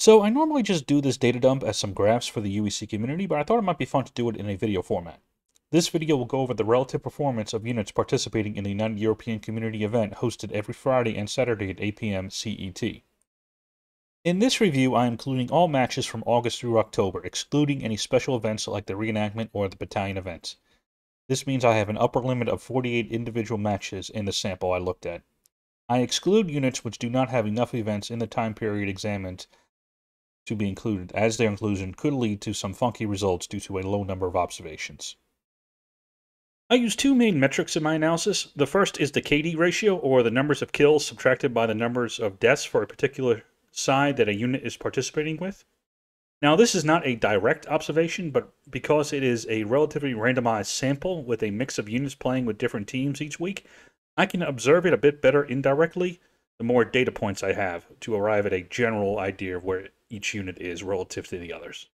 So I normally just do this data dump as some graphs for the UEC community, but I thought it might be fun to do it in a video format. This video will go over the relative performance of units participating in the United European Community event hosted every Friday and Saturday at 8 p.m. CET. In this review, I am including all matches from August through October, excluding any special events like the reenactment or the battalion events. This means I have an upper limit of 48 individual matches in the sample I looked at. I exclude units which do not have enough events in the time period examined to be included, as their inclusion could lead to some funky results due to a low number of observations. I use two main metrics in my analysis. The first is the KD ratio, or the numbers of kills subtracted by the numbers of deaths for a particular side that a unit is participating with. Now, this is not a direct observation, but because it is a relatively randomized sample with a mix of units playing with different teams each week, I can observe it a bit better indirectly the more data points I have to arrive at a general idea of where each unit is relative to the others.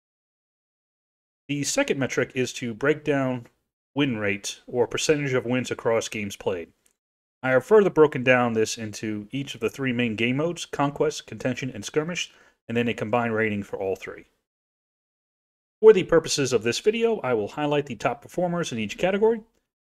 The second metric is to break down win rate or percentage of wins across games played. I have further broken down this into each of the three main game modes Conquest, Contention, and Skirmish, and then a combined rating for all three. For the purposes of this video, I will highlight the top performers in each category.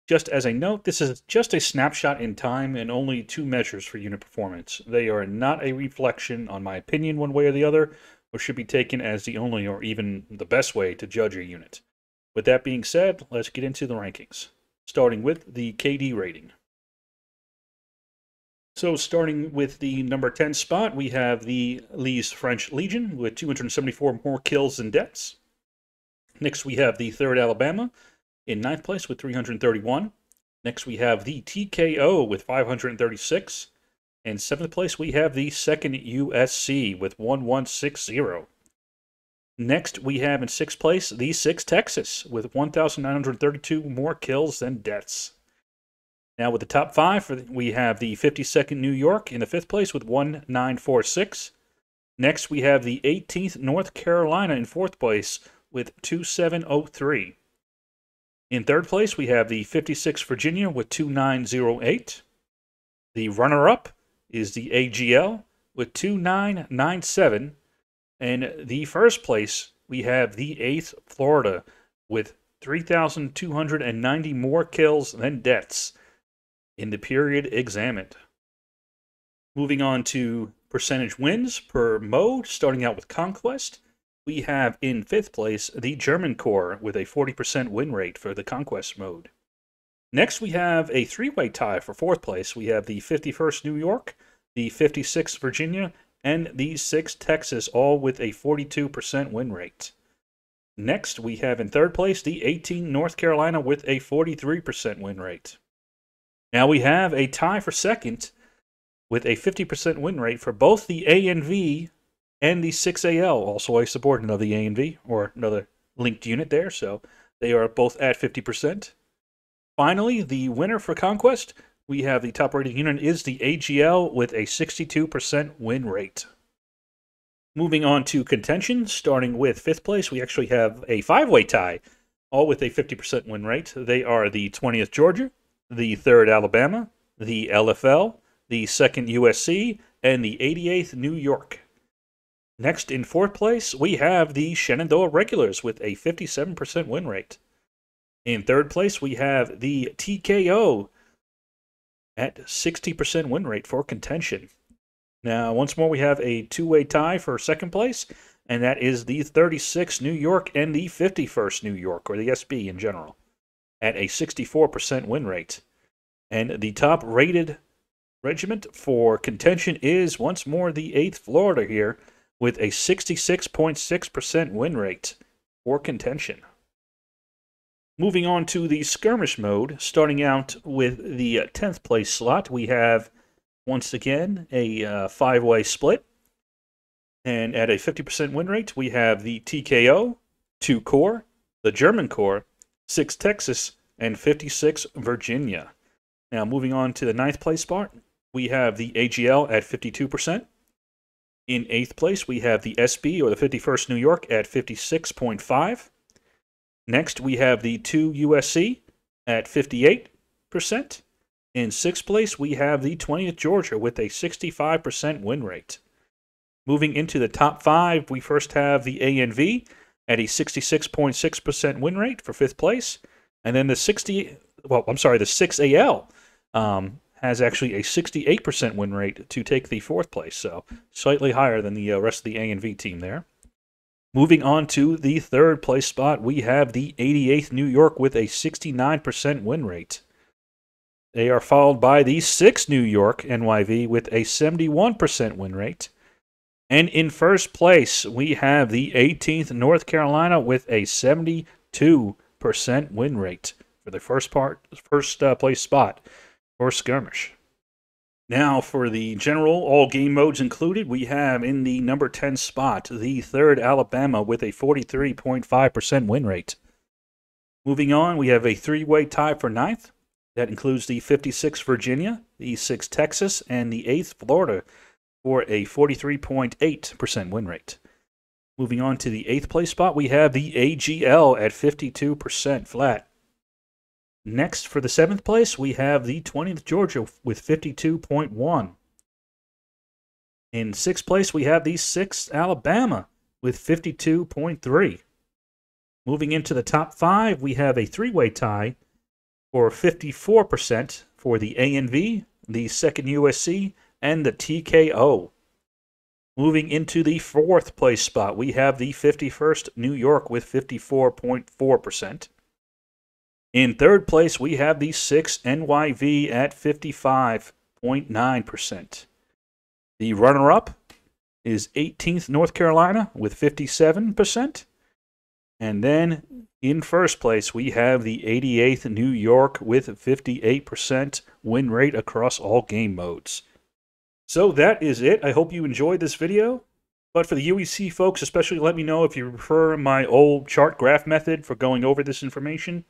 Just as a note, this is just a snapshot in time and only two measures for unit performance. They are not a reflection on my opinion one way or the other, or should be taken as the only or even the best way to judge a unit. With that being said, let's get into the rankings, starting with the KD rating. So, starting with the number 10 spot, we have the Lee's French Legion with 274 more kills than deaths. Next, we have the 3rd Alabama in ninth place with 331. Next, we have the TKO with 536. In seventh place, we have the 2nd USC with 1160. Next, we have in sixth place the 6th Texas with 1,932 more kills than deaths. Now, with the top five, we have the 52nd New York in the fifth place with 1946. Next, we have the 18th North Carolina in fourth place with 2703. In third place, we have the 56 Virginia with 2908. The runner up is the AGL with 2997. And the first place, we have the 8th Florida with 3,290 more kills than deaths in the period examined. Moving on to percentage wins per mode, starting out with Conquest, we have in fifth place the German Corps with a 40% win rate for the Conquest mode. Next, we have a three way tie for fourth place. We have the 51st New York, the 56th Virginia, and the 6th Texas, all with a 42% win rate. Next, we have in third place the 18th North Carolina with a 43% win rate. Now we have a tie for second with a 50% win rate for both the ANV and the 6AL, also a subordinate of the ANV, or another linked unit there, so they are both at 50%. Finally, the winner for Conquest, we have the top rated unit is the AGL with a 62% win rate. Moving on to contention, starting with fifth place, we actually have a five way tie, all with a 50% win rate. They are the 20th Georgia, the 3rd Alabama, the LFL, the 2nd USC, and the 88th New York. Next, in fourth place, we have the Shenandoah Regulars with a 57% win rate. In third place, we have the TKO at 60% win rate for contention. Now, once more, we have a two way tie for second place, and that is the 36th New York and the 51st New York, or the SB in general at a 64% win rate. And the top rated regiment for contention is once more the 8th Florida here with a 66.6% win rate for contention. Moving on to the skirmish mode, starting out with the 10th place slot, we have once again a uh, five way split. And at a 50% win rate, we have the TKO, 2 Corps, the German Corps, 6 Texas, and 56 Virginia. Now, moving on to the ninth place spot, we have the AGL at 52%. In eighth place, we have the SB or the 51st New York at 56.5. Next, we have the 2 USC at 58%. In sixth place, we have the 20th Georgia with a 65% win rate. Moving into the top five, we first have the ANV at a 66.6% win rate for fifth place. And then the 60, well, I'm sorry, the 6AL um, has actually a 68% win rate to take the fourth place. So slightly higher than the uh, rest of the ANV team there. Moving on to the third place spot, we have the 88th New York with a 69% win rate. They are followed by the 6th New York NYV with a 71% win rate. And in first place, we have the 18th North Carolina with a 72% win rate for the first part, first uh, place spot for skirmish. Now, for the general, all game modes included, we have in the number 10 spot the third Alabama with a 43.5% win rate. Moving on, we have a three way tie for ninth. That includes the 56 Virginia, the 6 Texas, and the 8th Florida for a 43.8% win rate. Moving on to the eighth place spot, we have the AGL at 52% flat. Next, for the seventh place, we have the 20th Georgia with 52.1. In sixth place, we have the sixth Alabama with 52.3. Moving into the top five, we have a three way tie for 54% for the ANV, the second USC, and the TKO. Moving into the fourth place spot, we have the 51st New York with 54.4%. In third place, we have the 6th NYV at 55.9%. The runner up is 18th North Carolina with 57%. And then in first place, we have the 88th New York with 58% win rate across all game modes. So that is it. I hope you enjoyed this video. But for the UEC folks, especially let me know if you prefer my old chart graph method for going over this information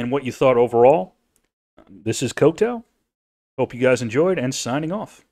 and what you thought overall. This is Kotow. Hope you guys enjoyed and signing off.